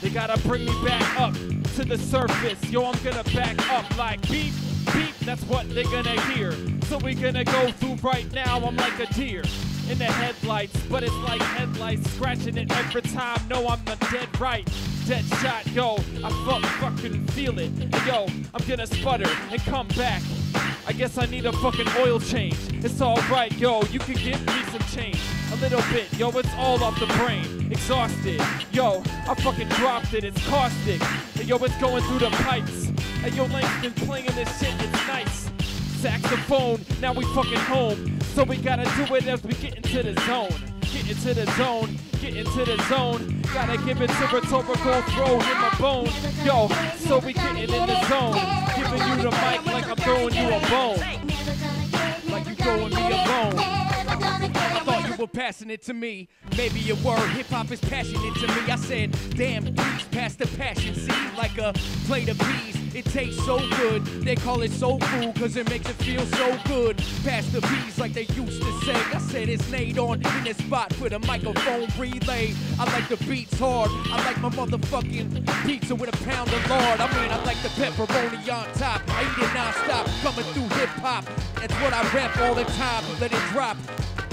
They gotta bring me back up to the surface. Yo, I'm gonna back up like beep, beep. That's what they're gonna hear. So we gonna go through right now. I'm like a deer in the headlights, but it's like headlights scratching it every time. No, I'm the dead right, dead shot. Yo, I fuck, fucking feel it. Yo, I'm gonna sputter and come back. I guess I need a fucking oil change. It's alright, yo, you can give me some change. A little bit, yo, it's all off the brain. Exhausted, yo, I fucking dropped it, it's caustic. And yo, it's going through the pipes. And yo, Langston playing this shit, it's nice. Saxophone, now we fucking home. So we gotta do it as we get into the zone. Get into the zone, get into the zone. Gotta give it to rhetorical, throw him a bone. Yo, so we getting in the zone. Giving you the mic like I'm throwing you a bone. Like you throwing me a bone. I thought you were passing it to me. Maybe you were. Hip hop is passionate to me. I said, damn, please pass the passion. See, like a plate of peas. It tastes so good. They call it soul food because it makes it feel so good. Pass the peas like they used to say. I said it's laid on in this spot with a microphone relay. I like the beats hard. I like my motherfucking pizza with a pound of lard. I mean, I like the pepperoni on top. I eat it non-stop, coming through hip hop. That's what I rap all the time. Let it drop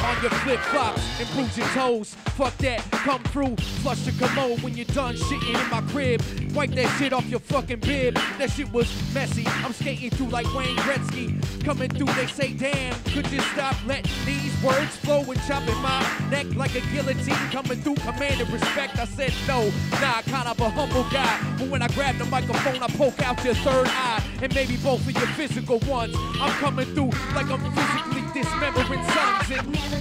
on your flip flops and bruise your toes. Fuck that, come through, flush the commode when you're done shitting in my crib. Wipe that shit off your fucking bib. That shit was messy. I'm skating through like Wayne Gretzky. Coming through, they say, damn, could you stop letting these words flow and chopping my neck like a guillotine? Coming through, commanding respect. I said no, nah, kind of a humble guy. But when I grab the microphone, I poke out your third eye and maybe both of your physical ones. I'm coming through like I'm physically dismembering sons and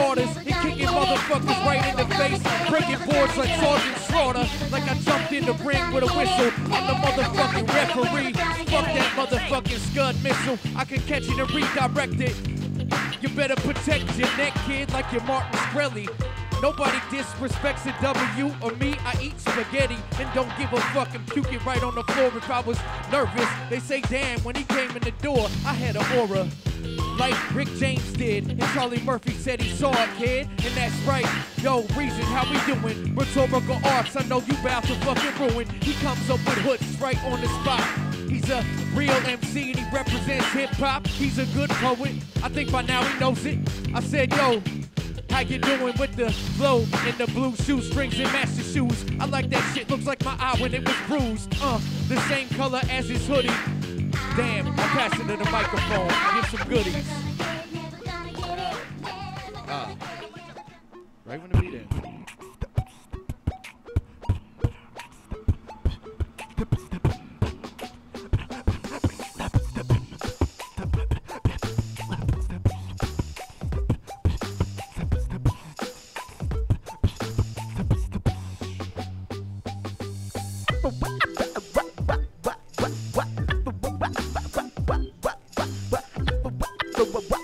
daughters and kicking motherfuckers right in the face, breaking boards like Sergeant Slaughter, like I jumped in the ring with a whistle. I'm the motherfucking referee. Fuck that motherfucking scud missile. I can catch it and redirect it. You better protect your neck, kid, like you're Martin Shkreli. Nobody disrespects a W or me. I eat spaghetti and don't give a fuck puke it right on the floor if I was nervous. They say, damn, when he came in the door, I had an aura. Like Rick James did, and Charlie Murphy said he saw it, kid. And that's right, yo, reason how we doing? Rhetorical Artz, I know you bout to fucking ruin. He comes up with hoods right on the spot. He's a real MC and he represents hip hop. He's a good poet. I think by now he knows it. I said, yo, how you doing with the flow and the blue shoestrings and master shoes? I like that shit. Looks like my eye when it was bruised. Uh, the same color as his hoodie. Damn, I'm passing to the microphone. Get some goodies. Uh, right when the beat ends. whoa, whoa, whoa.